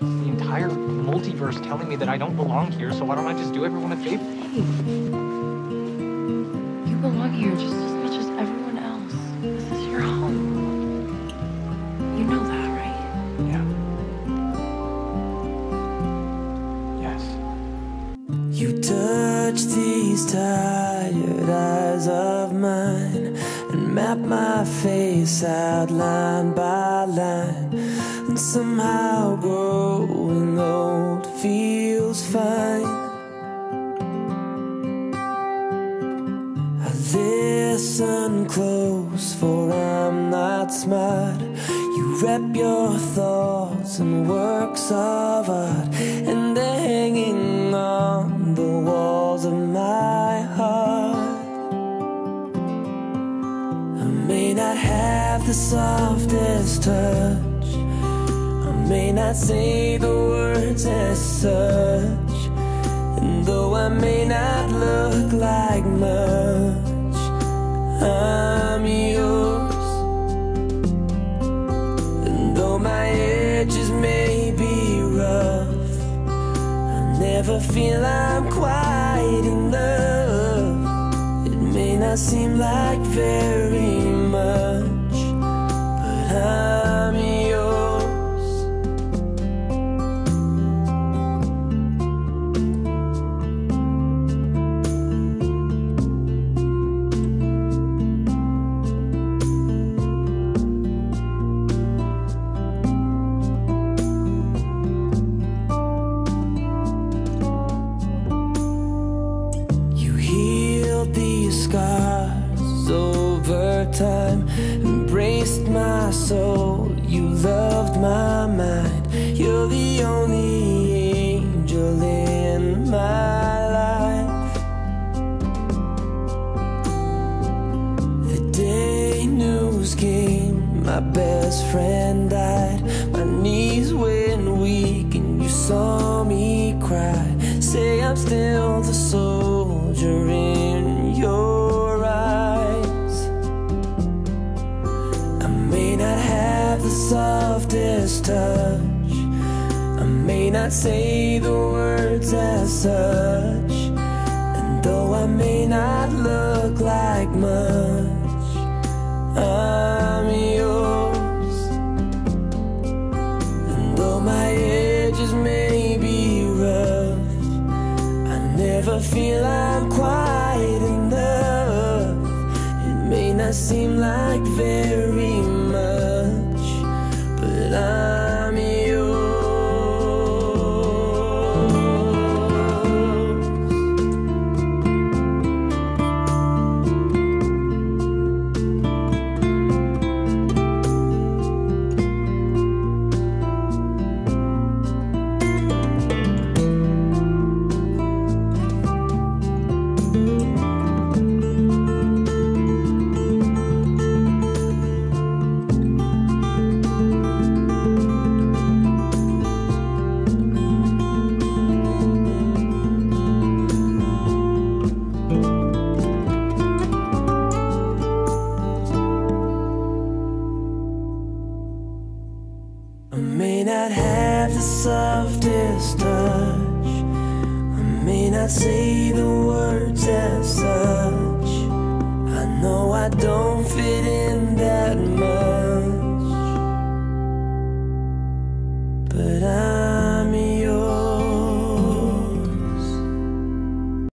The entire multiverse telling me that I don't belong here, so why don't I just do everyone a favor? You belong here just as much as everyone else. This is your home. You know that, right? Yeah. Yes. You touch these tired eyes of mine and map my face out line by line. And somehow growing old feels fine. I listen close, for I'm not smart. You wrap your thoughts in works of art, may not have the softest touch. I may not say the words as such. And though I may not look like much, I'm yours. And though my edges may be rough, I never feel I'm quite enough. It may not seem like very time, embraced my soul. You loved my mind. You're the only angel in my life. The day news came, my best friend died. My knees went weak, and you saw me cry. Say I'm still the soldier in the softest touch. I may not say the words as such. And though I may not look like much, I'm yours. And though my edges may be rough, I never feel I'm quite enough. It may not seem like very much, I may not have the softest touch. I may not say the words as such. I know I don't fit in that much. But